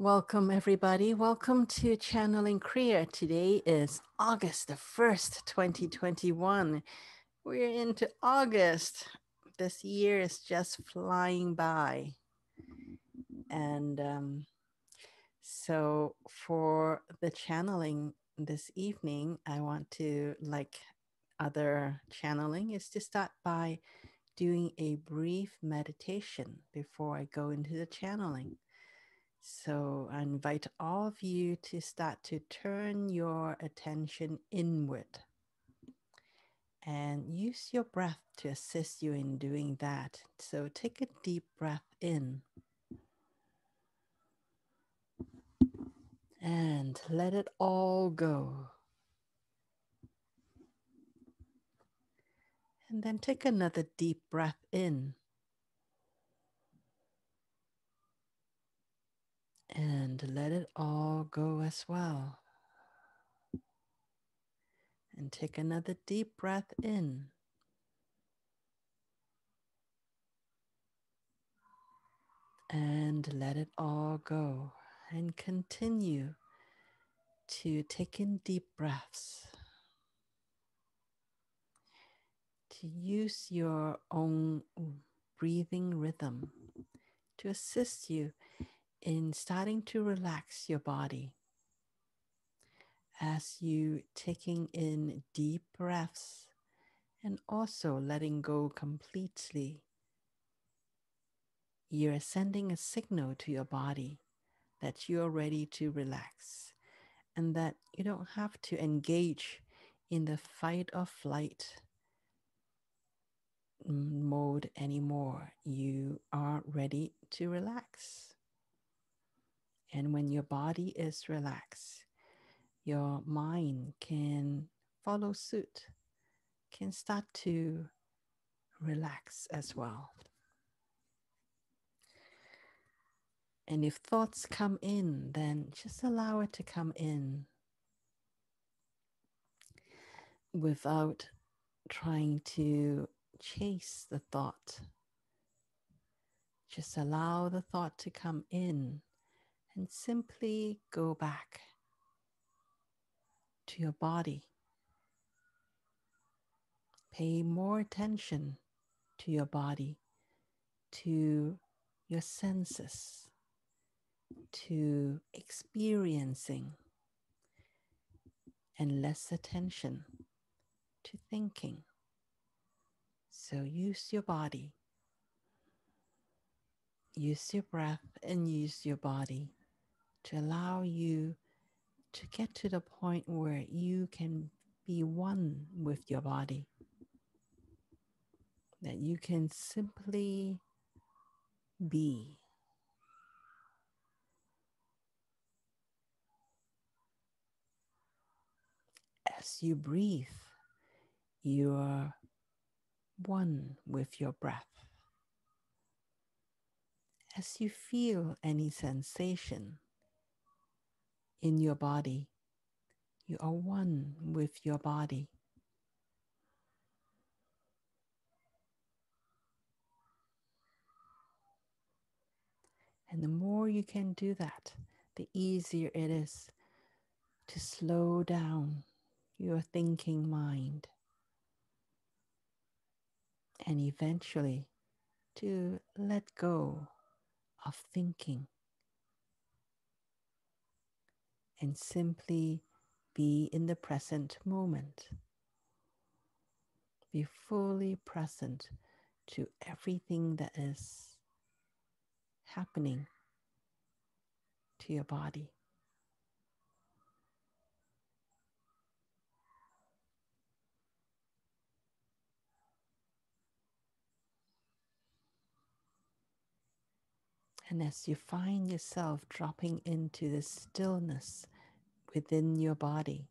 Welcome, everybody. Welcome to Channeling Kria. Today is August the 1st, 2021. We're into August. This year is just flying by. And um, so, for the channeling this evening, I want to, like other channeling, is to start by doing a brief meditation before I go into the channeling. So I invite all of you to start to turn your attention inward and use your breath to assist you in doing that. So take a deep breath in and let it all go. And then take another deep breath in. And let it all go as well. And take another deep breath in. And let it all go. And continue to take in deep breaths. To use your own breathing rhythm to assist you in starting to relax your body as you taking in deep breaths and also letting go completely. You're sending a signal to your body that you're ready to relax and that you don't have to engage in the fight or flight mode anymore. You are ready to relax. And when your body is relaxed, your mind can follow suit, can start to relax as well. And if thoughts come in, then just allow it to come in without trying to chase the thought. Just allow the thought to come in and simply go back to your body. Pay more attention to your body, to your senses, to experiencing, and less attention to thinking. So use your body, use your breath, and use your body to allow you to get to the point where you can be one with your body. That you can simply be. As you breathe, you are one with your breath. As you feel any sensation, in your body. You are one with your body. And the more you can do that, the easier it is to slow down your thinking mind and eventually to let go of thinking and simply be in the present moment. Be fully present to everything that is happening to your body. And as you find yourself dropping into the stillness within your body,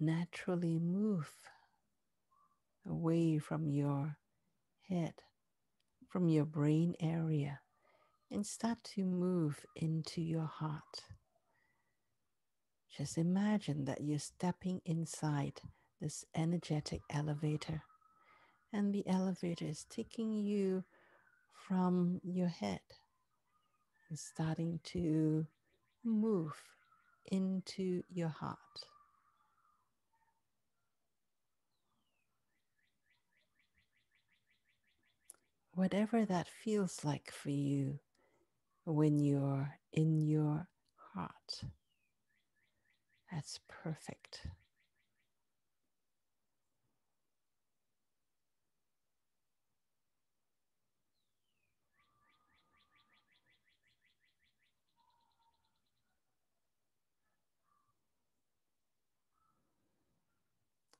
naturally move away from your head, from your brain area, and start to move into your heart. Just imagine that you're stepping inside this energetic elevator. And the elevator is taking you from your head and starting to move into your heart. Whatever that feels like for you when you're in your heart, that's perfect.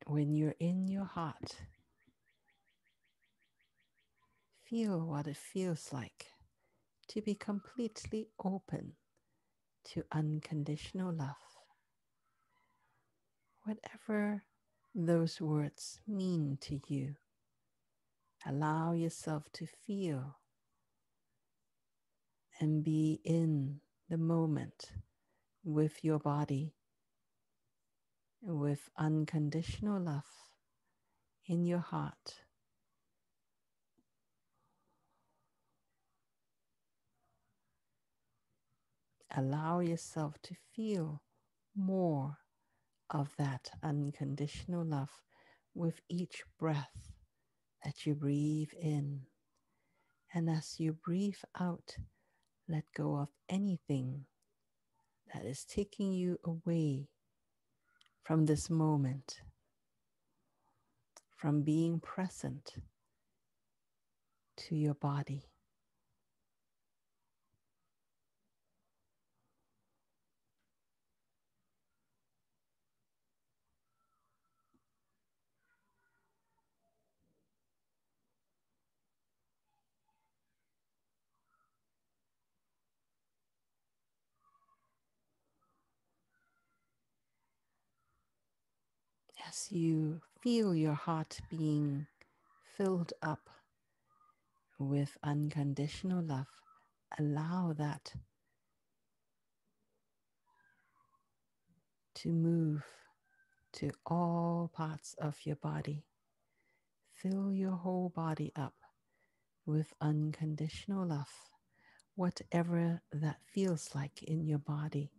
when you're in your heart, feel what it feels like to be completely open to unconditional love. Whatever those words mean to you, allow yourself to feel and be in the moment with your body with unconditional love in your heart. Allow yourself to feel more of that unconditional love with each breath that you breathe in. And as you breathe out, let go of anything that is taking you away from this moment, from being present to your body. As you feel your heart being filled up with unconditional love, allow that to move to all parts of your body. Fill your whole body up with unconditional love, whatever that feels like in your body.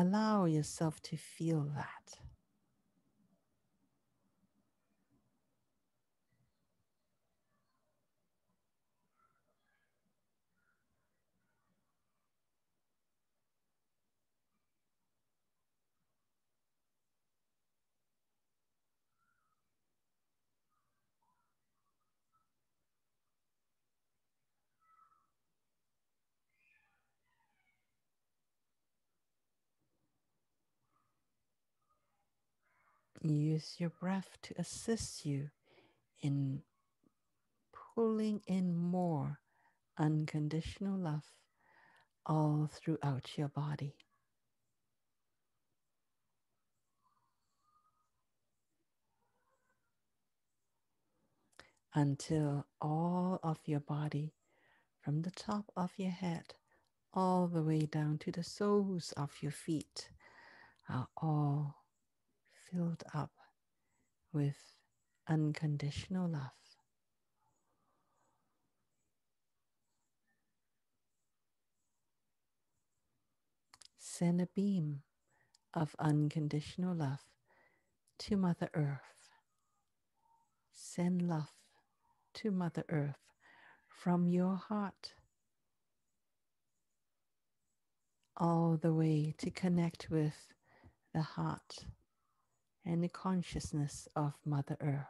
Allow yourself to feel that. Use your breath to assist you in pulling in more unconditional love all throughout your body. Until all of your body, from the top of your head all the way down to the soles of your feet, are all filled up with unconditional love. Send a beam of unconditional love to Mother Earth. Send love to Mother Earth from your heart all the way to connect with the heart and the consciousness of Mother Earth.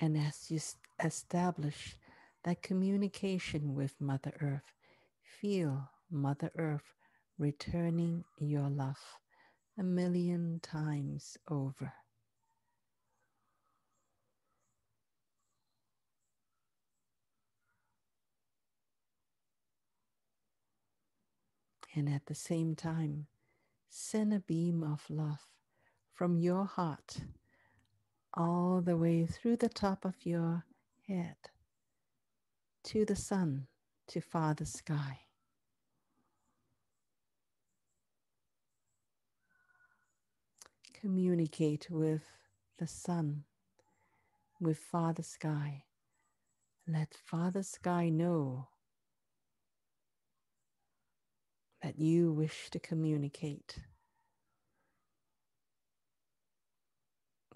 And as you establish that communication with Mother Earth, feel Mother Earth returning your love a million times over. And at the same time, send a beam of love from your heart all the way through the top of your head to the sun, to Father Sky. Communicate with the sun, with Father Sky. Let Father Sky know that you wish to communicate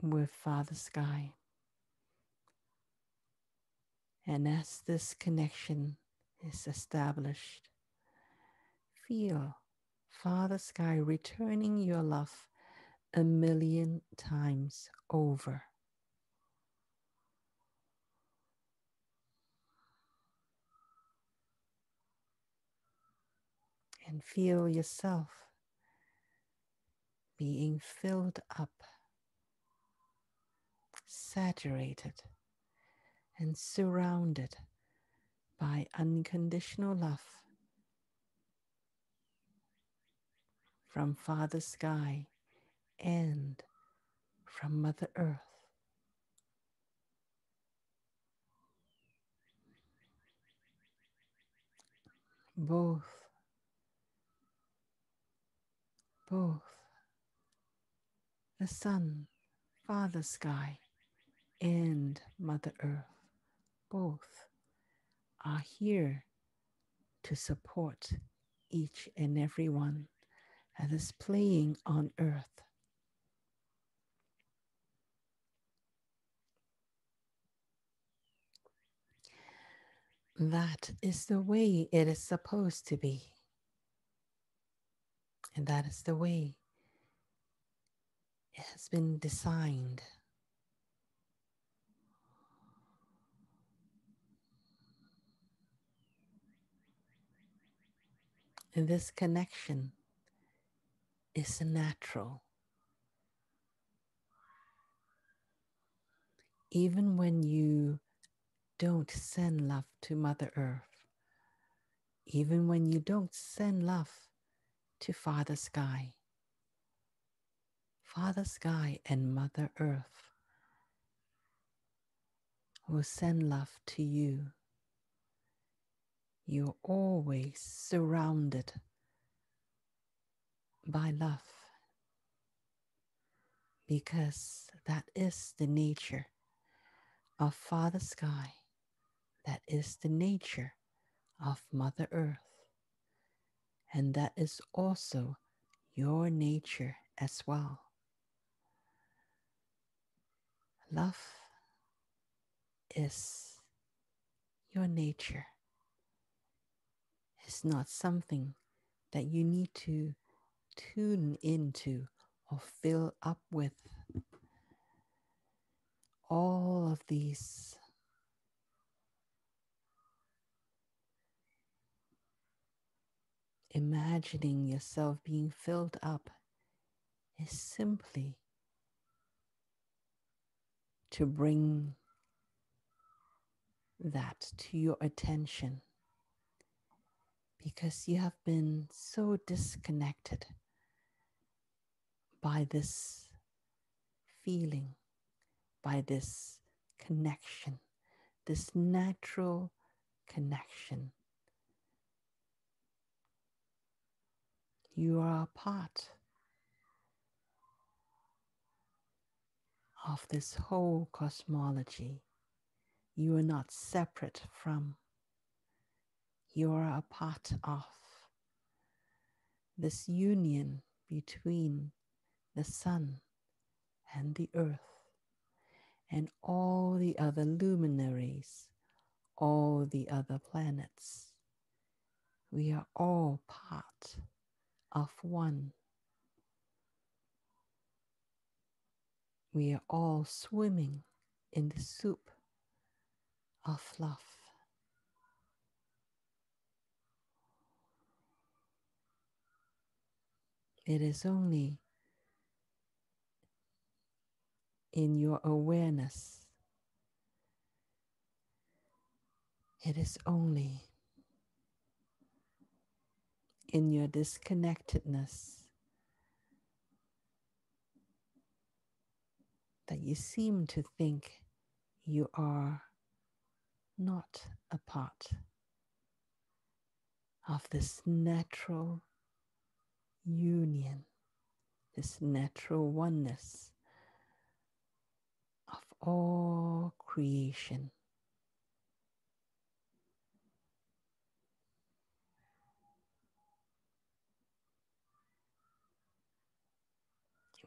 with Father Sky. And as this connection is established, feel Father Sky returning your love a million times over. And feel yourself being filled up, saturated and surrounded by unconditional love from Father Sky and from Mother Earth. Both, both the Sun, Father Sky, and Mother Earth both are here to support each and every one that is playing on earth. That is the way it is supposed to be. And that is the way it has been designed. And this connection is natural. Even when you don't send love to Mother Earth, even when you don't send love to Father Sky, Father Sky and Mother Earth will send love to you. You're always surrounded by love because that is the nature of Father Sky, that is the nature of Mother Earth, and that is also your nature as well. Love is your nature It's not something that you need to tune into or fill up with. All of these imagining yourself being filled up is simply to bring that to your attention because you have been so disconnected by this feeling, by this connection, this natural connection. You are a part of this whole cosmology. You are not separate from you are a part of. This union between the sun and the earth and all the other luminaries, all the other planets. We are all part of one. We are all swimming in the soup of love. It is only in your awareness, it is only in your disconnectedness that you seem to think you are not a part of this natural union, this natural oneness of all creation.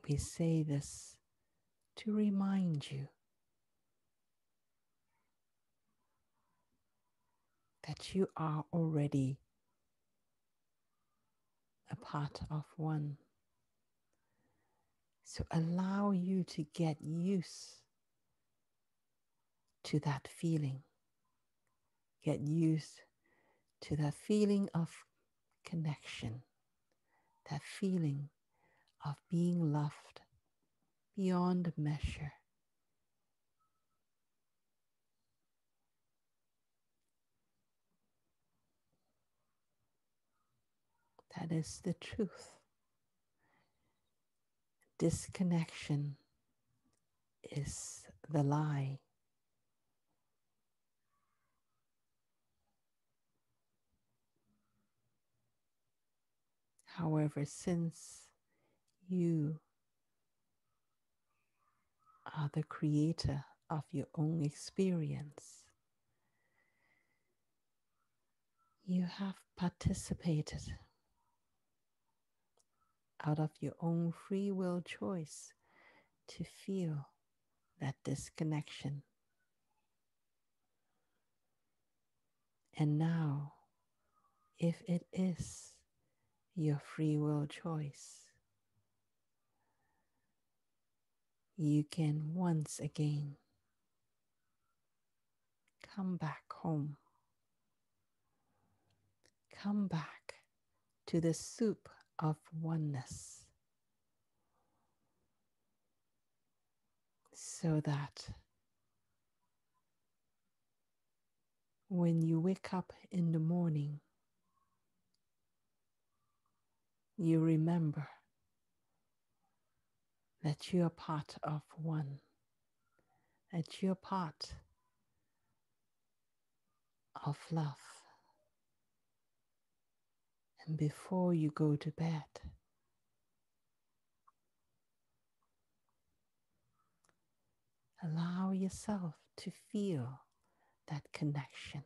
We say this to remind you that you are already a part of one. So allow you to get used to that feeling. Get used to that feeling of connection, that feeling of being loved beyond measure. That is the truth. Disconnection is the lie. However, since you are the creator of your own experience, you have participated out of your own free will choice to feel that disconnection. And now, if it is your free will choice, you can once again come back home. Come back to the soup of oneness so that when you wake up in the morning, you remember that you are part of one, that you're part of love. And before you go to bed, allow yourself to feel that connection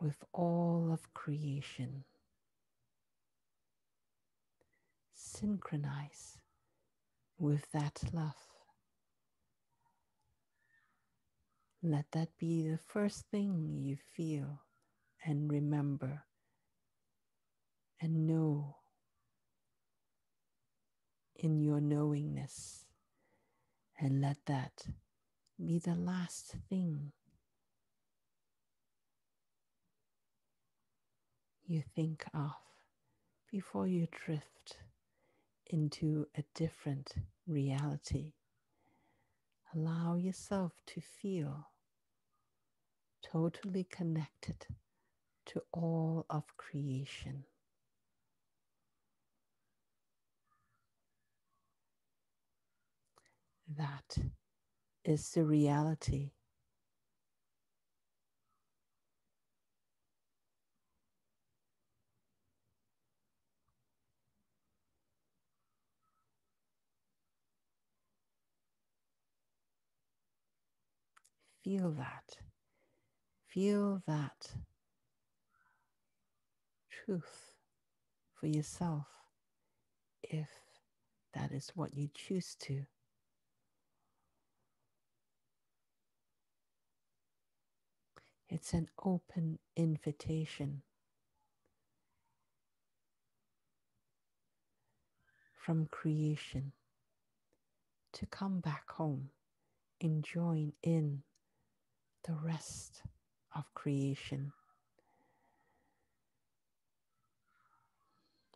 with all of creation. Synchronize with that love. Let that be the first thing you feel and remember and know in your knowingness. And let that be the last thing you think of before you drift into a different reality. Allow yourself to feel totally connected to all of creation. That is the reality. Feel that. Feel that truth for yourself if that is what you choose to. It's an open invitation from creation to come back home and join in the rest of creation.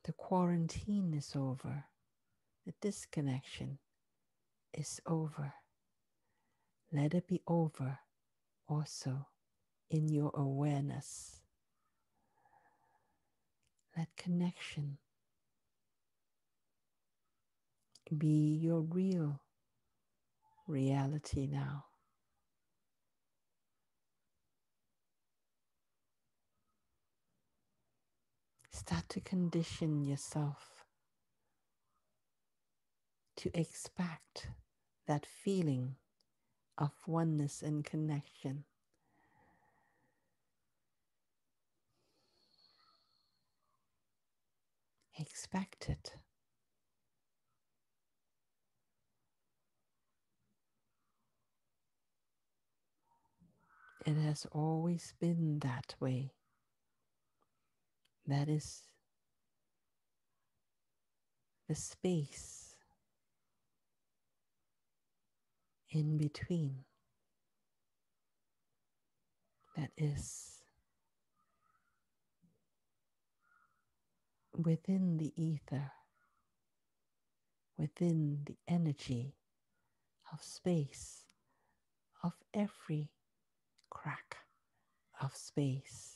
The quarantine is over. The disconnection is over. Let it be over also in your awareness. Let connection be your real reality now. Start to condition yourself to expect that feeling of oneness and connection. Expect it. It has always been that way. That is the space in between. That is within the ether, within the energy of space, of every crack of space.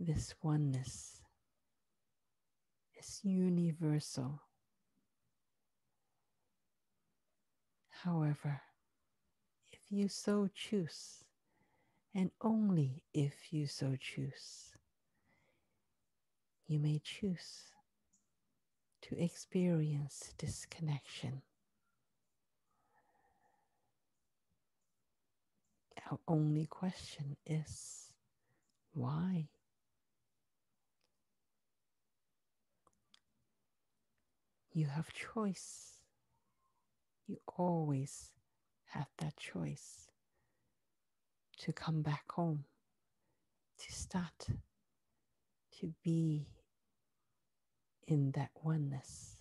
This oneness is universal. However, if you so choose, and only if you so choose, you may choose to experience disconnection Our only question is why? You have choice. You always have that choice to come back home, to start to be in that oneness.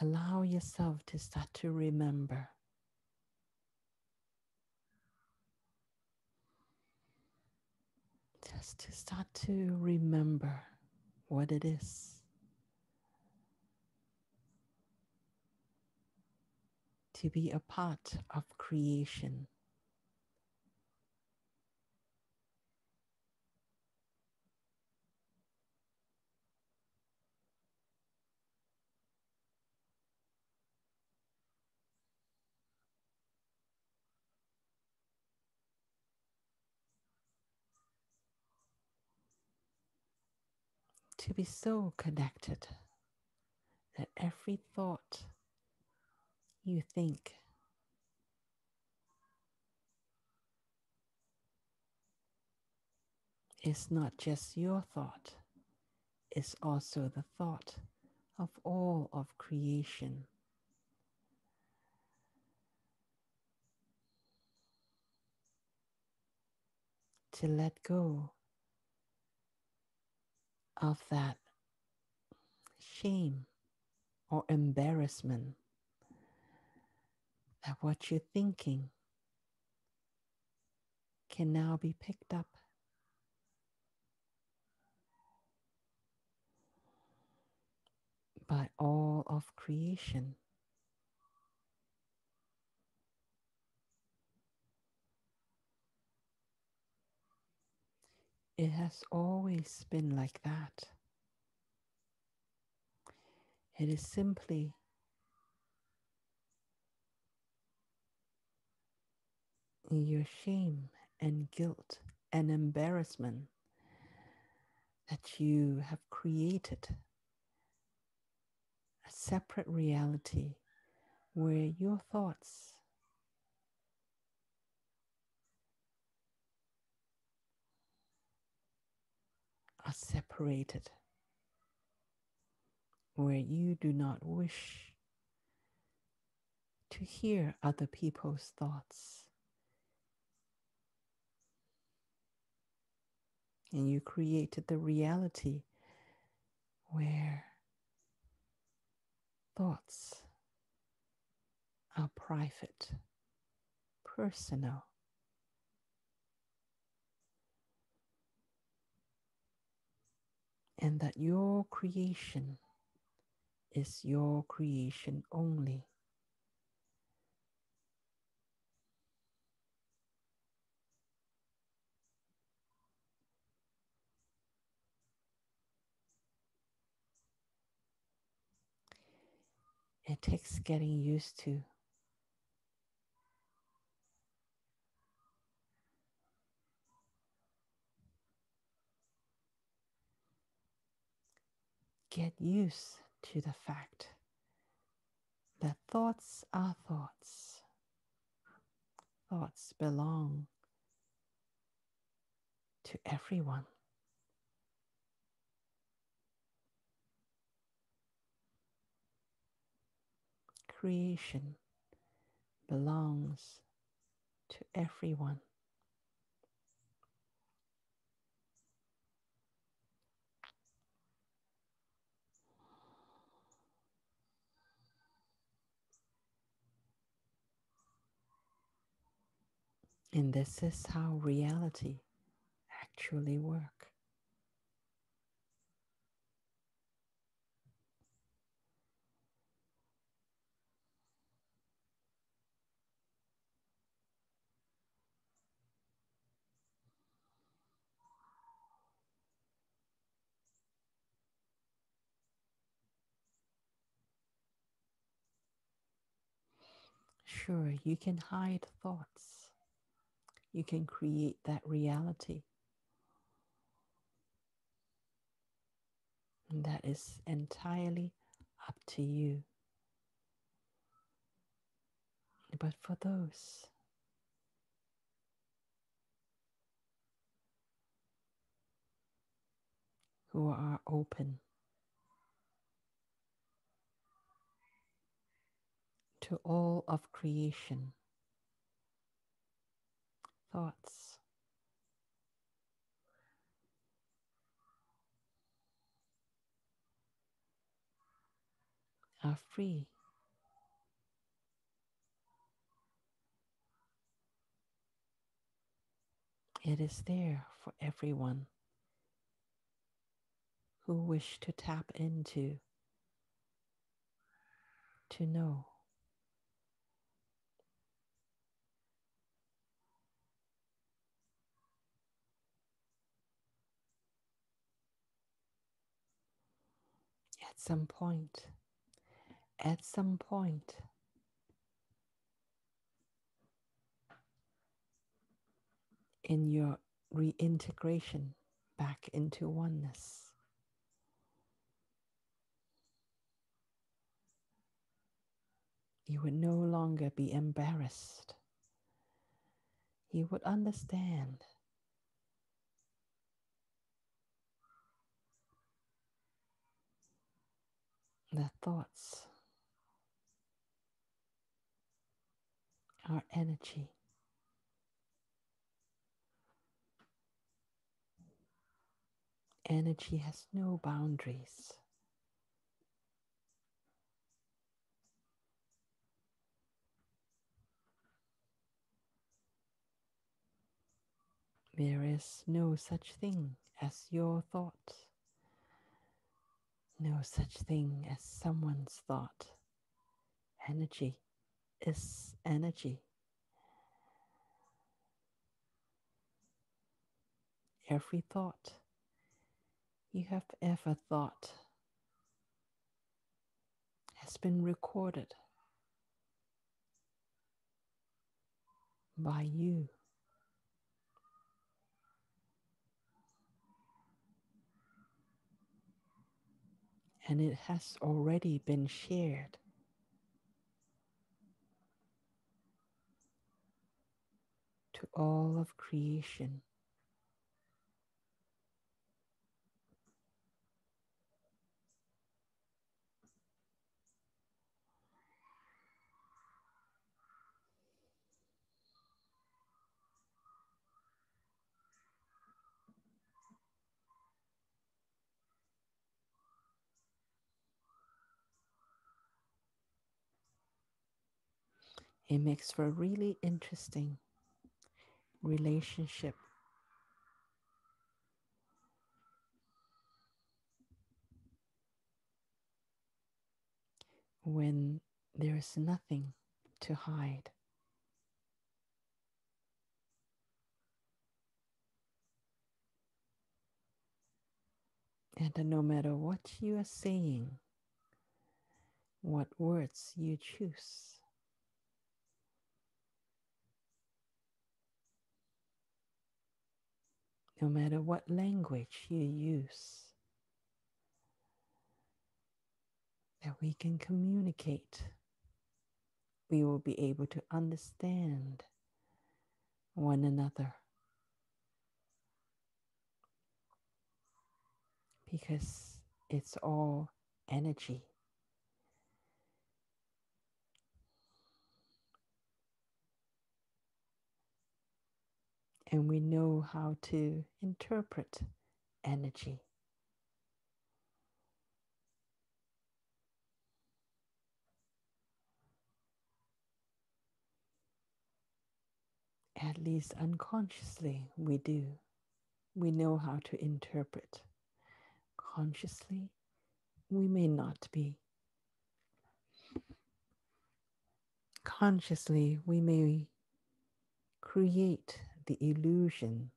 Allow yourself to start to remember. Just to start to remember what it is. To be a part of creation. To be so connected that every thought you think is not just your thought, it's also the thought of all of creation. To let go of that shame or embarrassment that what you're thinking can now be picked up by all of creation. It has always been like that. It is simply your shame and guilt and embarrassment that you have created a separate reality where your thoughts are separated, where you do not wish to hear other people's thoughts. And you created the reality where thoughts are private, personal, and that your creation is your creation only. It takes getting used to. Get used to the fact that thoughts are thoughts. Thoughts belong to everyone. Creation belongs to everyone. And this is how reality actually work. Sure, you can hide thoughts you can create that reality. And that is entirely up to you. But for those who are open to all of creation, thoughts. Are free. It is there for everyone who wish to tap into, to know. At some point, at some point, in your reintegration back into oneness. You would no longer be embarrassed. You would understand the thoughts are energy. Energy has no boundaries. There is no such thing as your thoughts no such thing as someone's thought. Energy is energy. Every thought you have ever thought has been recorded by you. And it has already been shared. To all of creation. It makes for a really interesting relationship. When there is nothing to hide. And no matter what you are saying, what words you choose. No matter what language you use, that we can communicate, we will be able to understand one another. Because it's all energy. And we know how to interpret energy. At least unconsciously, we do. We know how to interpret. Consciously, we may not be. Consciously, we may create the illusion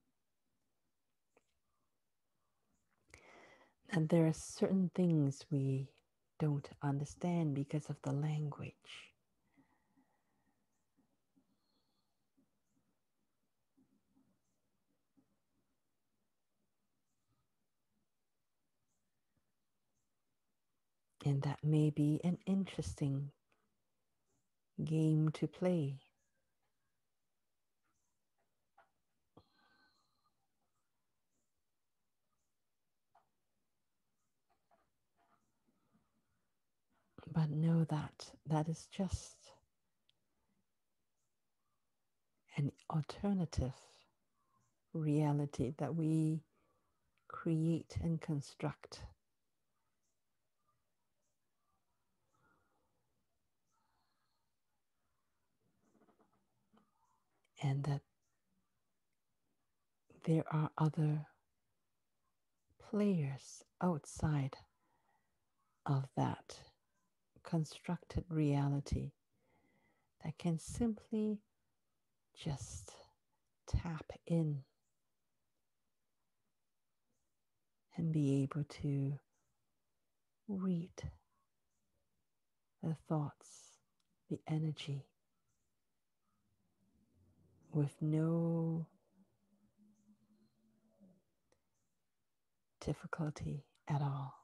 that there are certain things we don't understand because of the language. And that may be an interesting game to play. But know that that is just an alternative reality that we create and construct. and that there are other players outside of that constructed reality that can simply just tap in and be able to read the thoughts, the energy with no difficulty at all.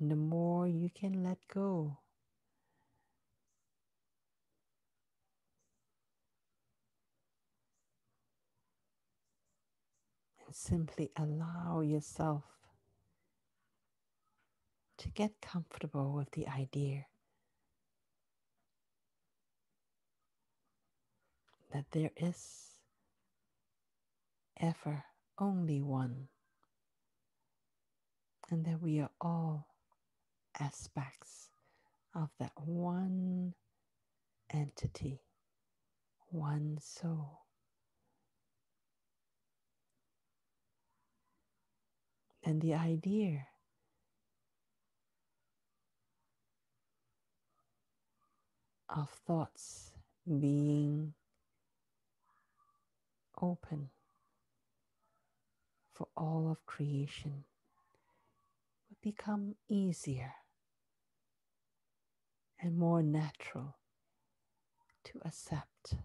And the more you can let go, and simply allow yourself to get comfortable with the idea that there is ever only one, and that we are all aspects of that one entity, one soul. And the idea of thoughts being open for all of creation would become easier and more natural to accept.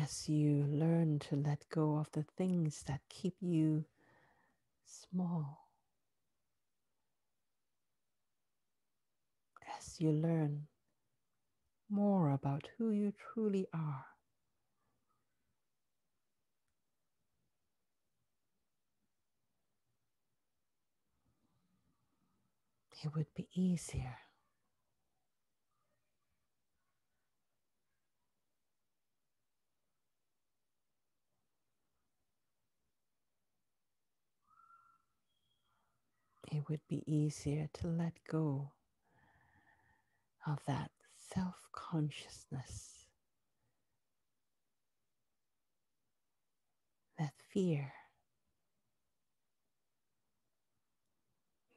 as you learn to let go of the things that keep you small, as you learn more about who you truly are. It would be easier it would be easier to let go of that self consciousness, that fear,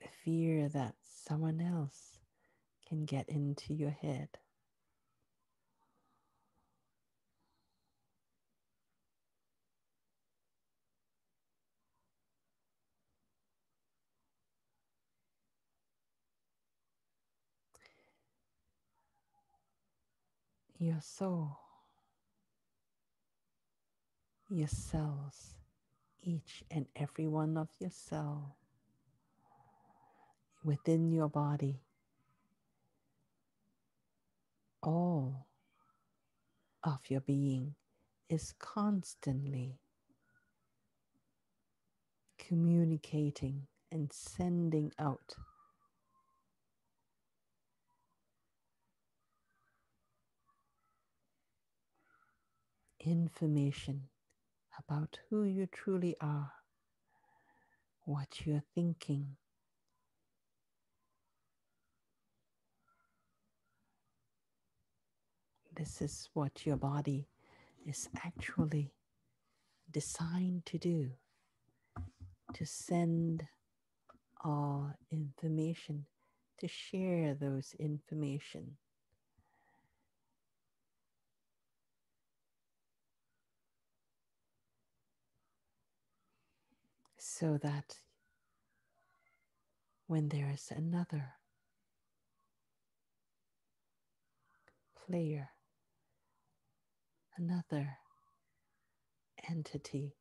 the fear that someone else can get into your head. Your soul, your cells, each and every one of your cells within your body. All of your being is constantly communicating and sending out information about who you truly are, what you're thinking, This is what your body is actually designed to do to send all information, to share those information. So that when there is another player another entity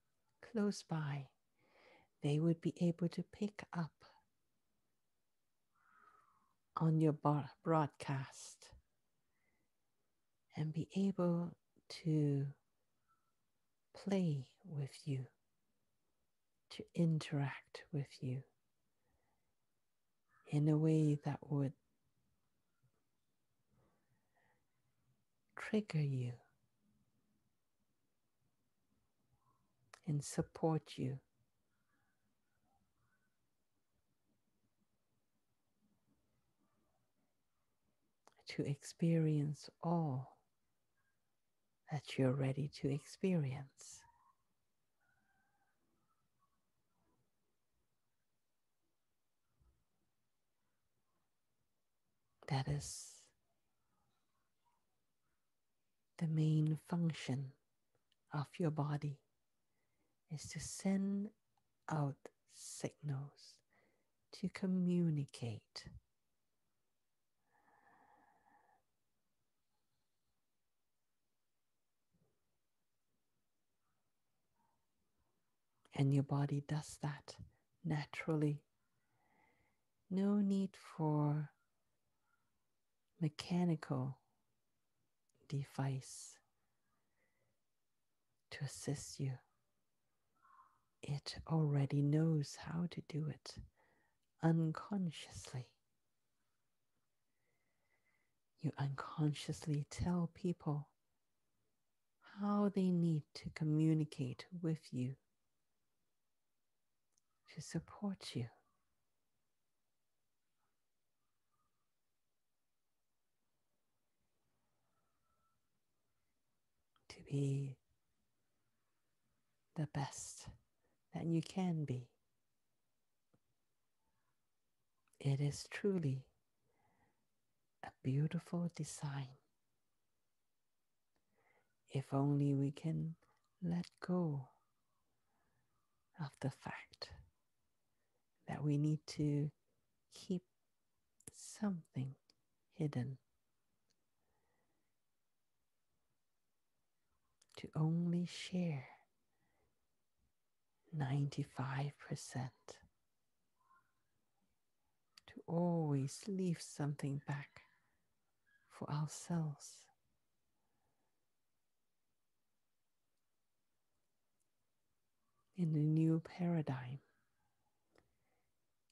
close by, they would be able to pick up on your broadcast and be able to play with you, to interact with you in a way that would trigger you and support you. To experience all that you're ready to experience. That is the main function of your body is to send out signals to communicate. And your body does that naturally. No need for mechanical device to assist you it already knows how to do it unconsciously. You unconsciously tell people how they need to communicate with you to support you. Be the best that you can be. It is truly a beautiful design. If only we can let go of the fact that we need to keep something hidden. To only share 95%. To always leave something back for ourselves. In the new paradigm,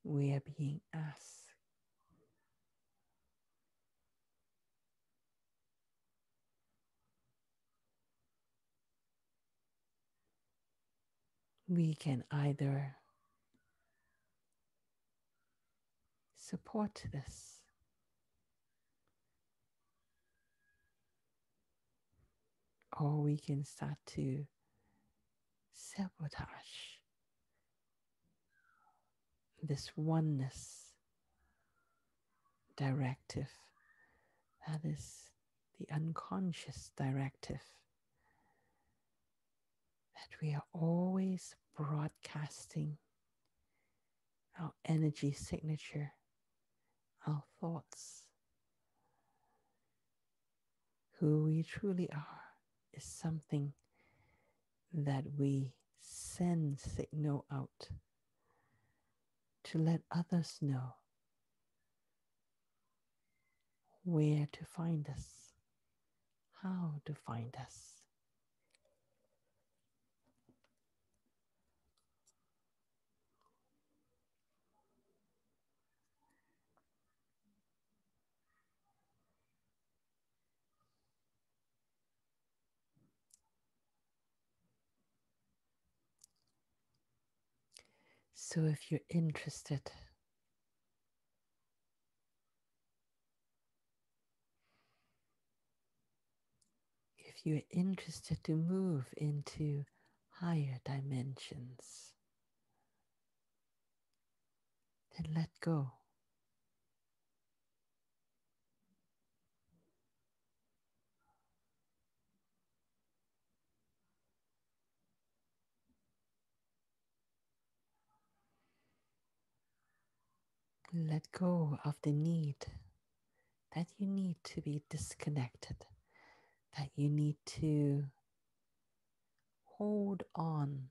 we are being asked we can either support this or we can start to sabotage this oneness directive. That is the unconscious directive. That we are always broadcasting our energy signature, our thoughts. Who we truly are is something that we send signal out to let others know where to find us, how to find us. So, if you're interested, if you're interested to move into higher dimensions, then let go. Let go of the need that you need to be disconnected, that you need to hold on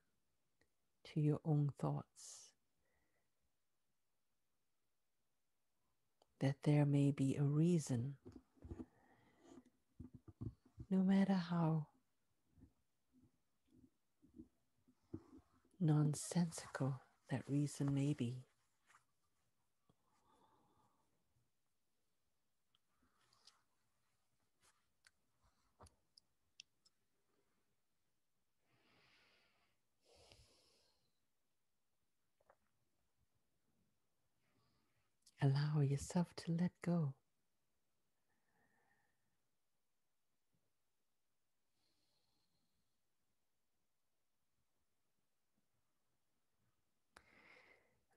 to your own thoughts, that there may be a reason, no matter how nonsensical that reason may be. Allow yourself to let go.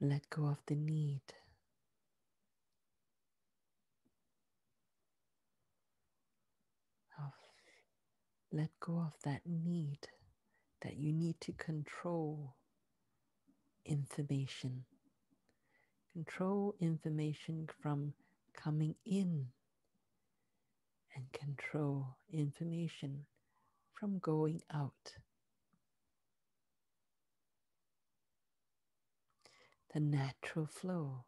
Let go of the need. Of, let go of that need that you need to control information Control information from coming in and control information from going out. The natural flow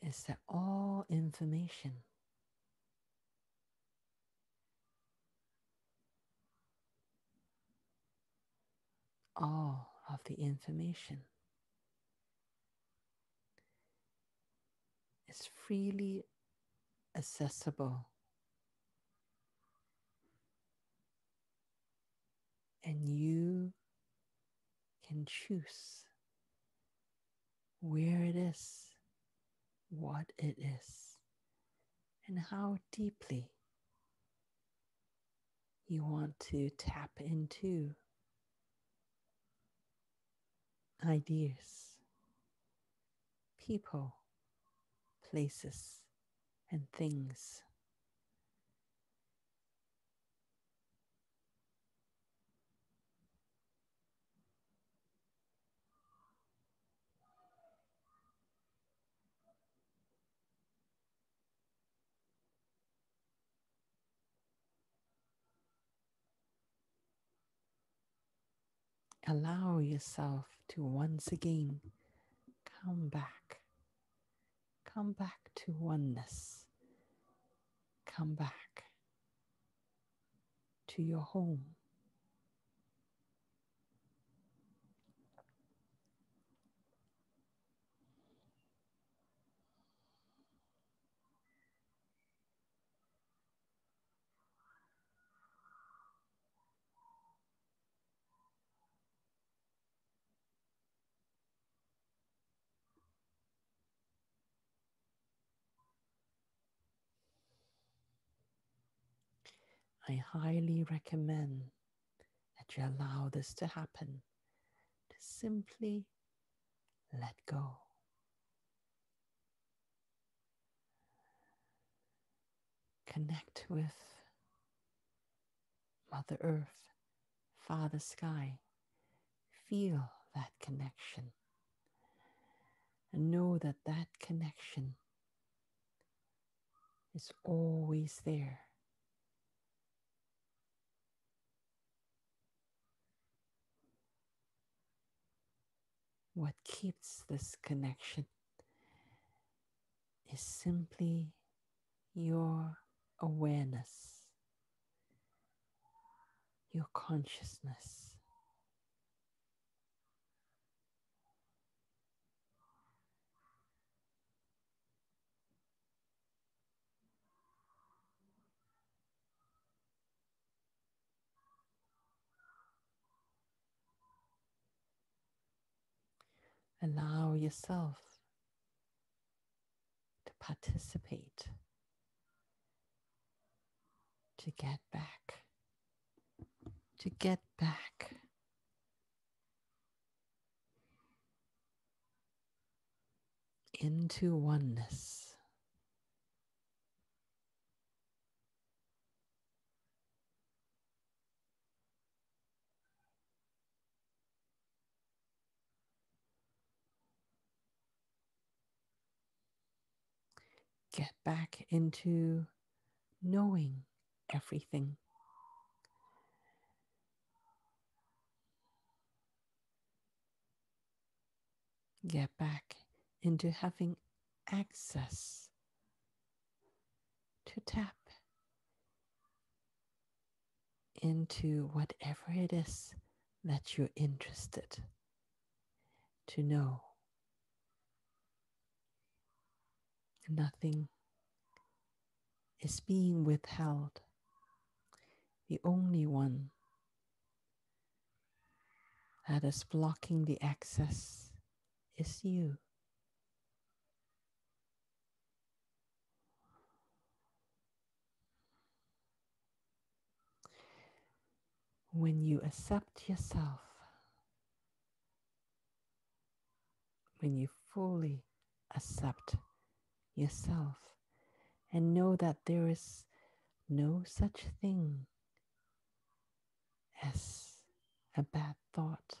is that all information all of the information is freely accessible. And you can choose where it is, what it is, and how deeply you want to tap into ideas, people, places and things. Allow yourself to once again come back Come back to oneness. Come back to your home. I highly recommend that you allow this to happen. To simply let go. Connect with Mother Earth, Father Sky. Feel that connection. And know that that connection is always there What keeps this connection is simply your awareness, your consciousness. Allow yourself to participate, to get back, to get back. Into oneness. Get back into knowing everything. Get back into having access to tap into whatever it is that you're interested to know. Nothing is being withheld. The only one that is blocking the access is you. When you accept yourself, when you fully accept yourself and know that there is no such thing as a bad thought,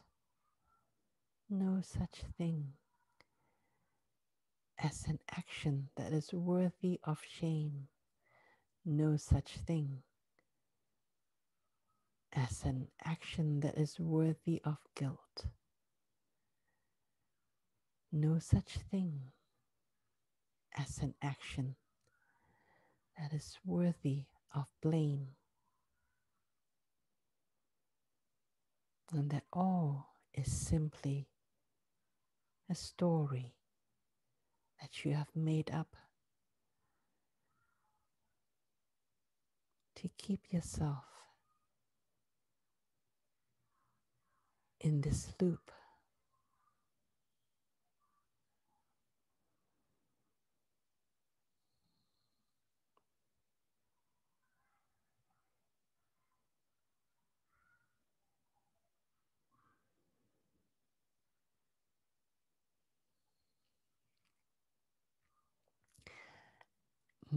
no such thing as an action that is worthy of shame, no such thing as an action that is worthy of guilt, no such thing as an action that is worthy of blame. And that all is simply a story that you have made up to keep yourself in this loop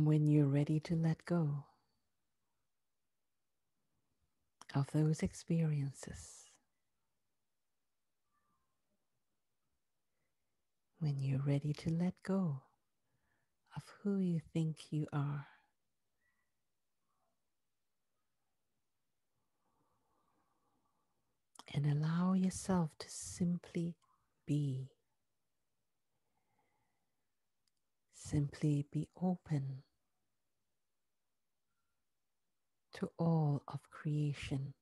when you're ready to let go of those experiences, when you're ready to let go of who you think you are. And allow yourself to simply be. Simply be open to all of creation.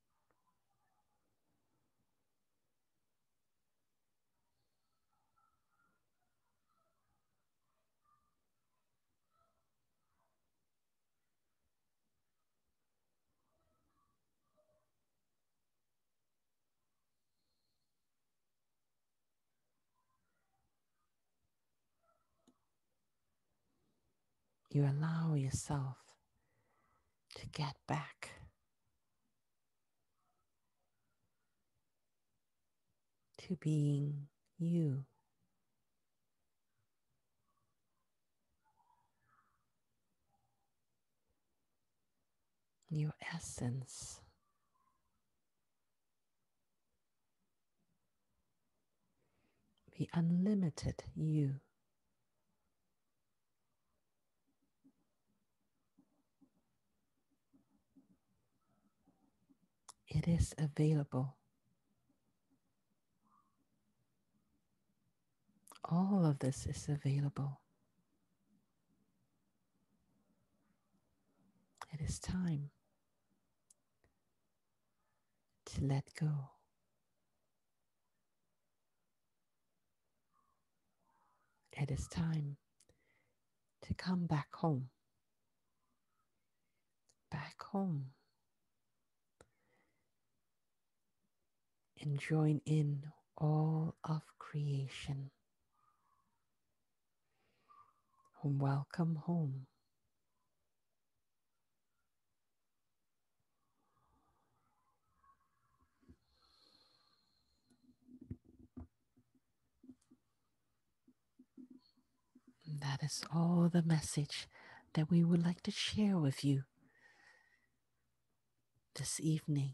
You allow yourself get back to being you. your essence. The unlimited you. It is available. All of this is available. It is time to let go. It is time to come back home. Back home. And join in all of creation. Welcome home. That is all the message that we would like to share with you this evening.